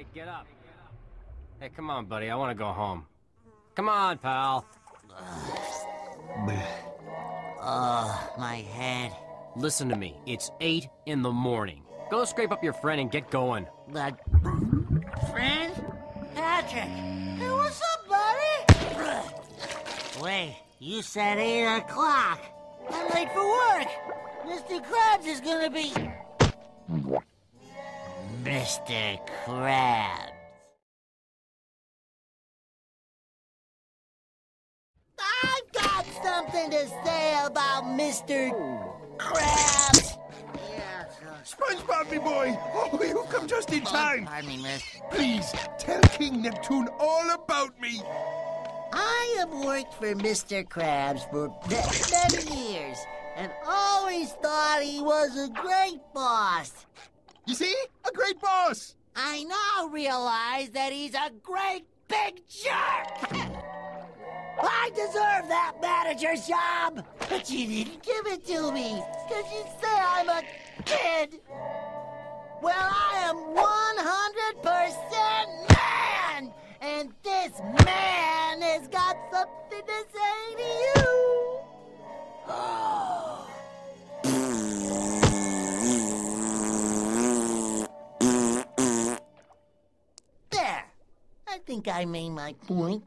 Hey, get up. Hey, come on, buddy. I want to go home. Come on, pal. Oh, my head. Listen to me. It's 8 in the morning. Go scrape up your friend and get going. But... Friend? Patrick! Hey, what's up, buddy? Wait, you said 8 o'clock. I'm late for work. Mr. Krabs is gonna be... Mr. Krabs. I've got something to say about Mr. Krabs. SpongeBob, me boy! Oh, you come just in time! Pardon me, miss. Please, tell King Neptune all about me! I have worked for Mr. Krabs for ma- many years and always thought he was a great boss. You see? Boss! I now realize that he's a great big jerk! I deserve that manager's job! But you didn't give it to me, because you say I'm a kid! Well, I am 100% man! And this man has got something to say to you! I think I made my point.